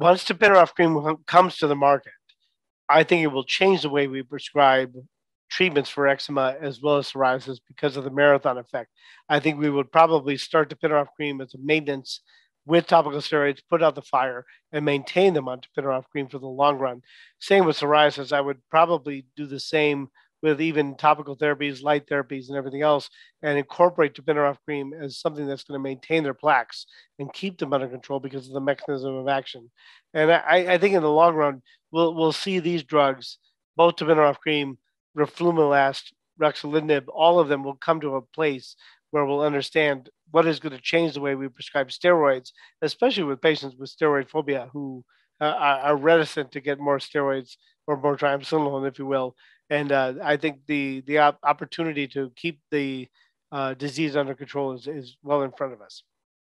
once the tapinarof cream comes to the market, I think it will change the way we prescribe treatments for eczema as well as psoriasis because of the marathon effect. I think we would probably start tapinarof cream as a maintenance with topical steroids, put out the fire, and maintain them on tapinarof cream for the long run. Same with psoriasis. I would probably do the same with even topical therapies, light therapies, and everything else, and incorporate tapinarof cream as something that's going to maintain their plaques and keep them under control because of the mechanism of action. And I, I think in the long run, we'll we'll see these drugs, both tapinarof cream, roflumilast, ruxolitinib, all of them will come to a place where we'll understand what is going to change the way we prescribe steroids, especially with patients with steroid phobia who are reticent to get more steroids or more triamcinolone, if you will, and uh, I think the the op- opportunity to keep the uh, disease under control is, is well in front of us.